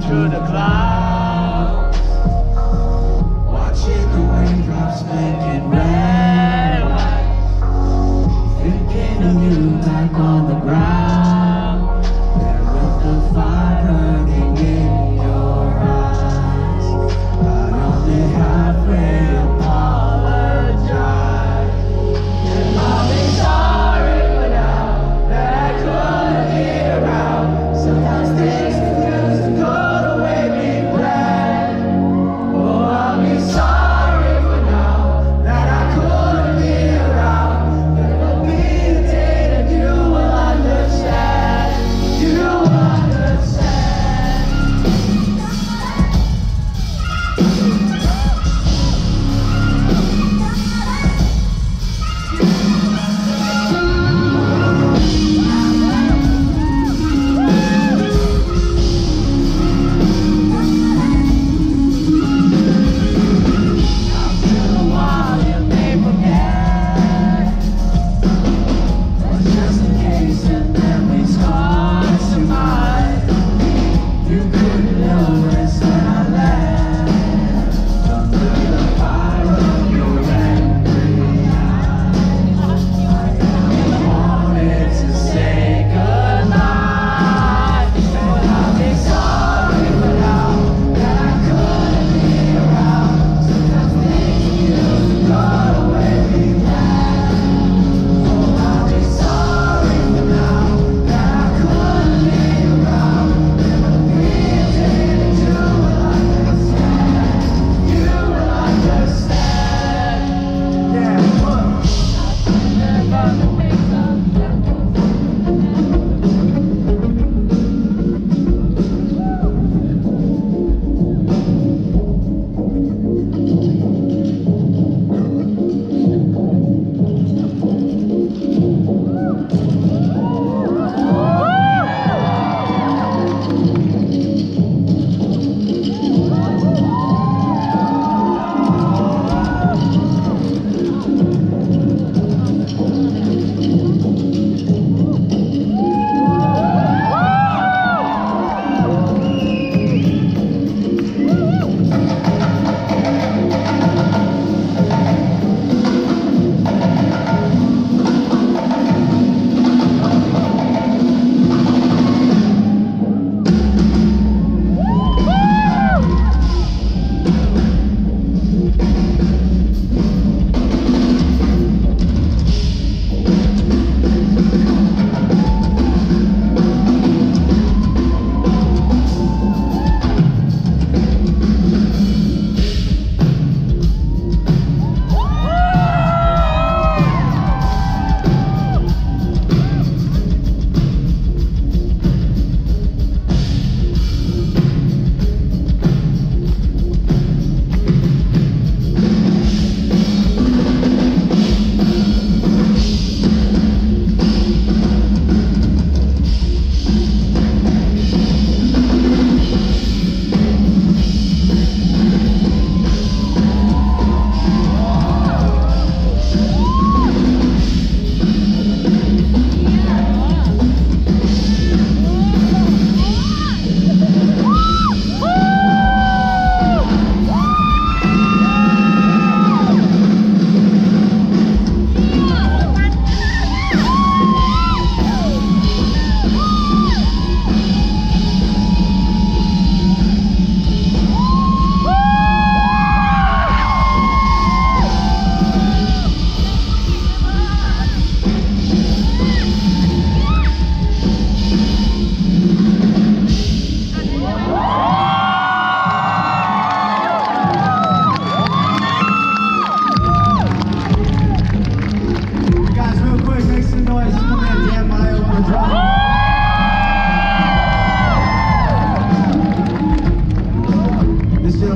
through the clouds.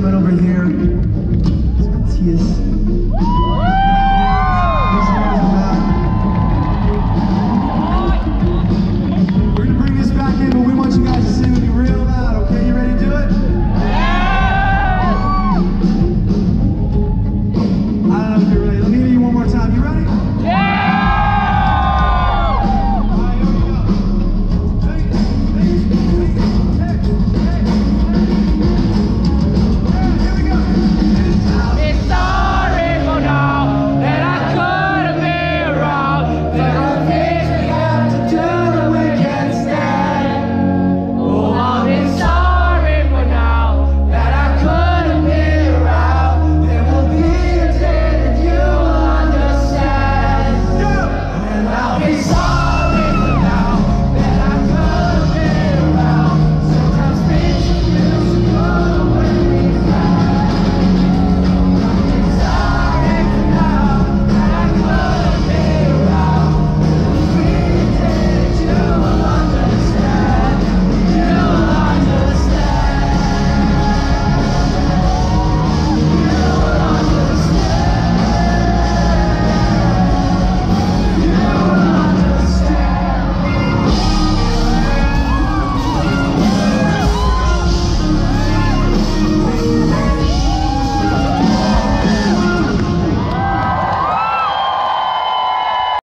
coming over here. Let's.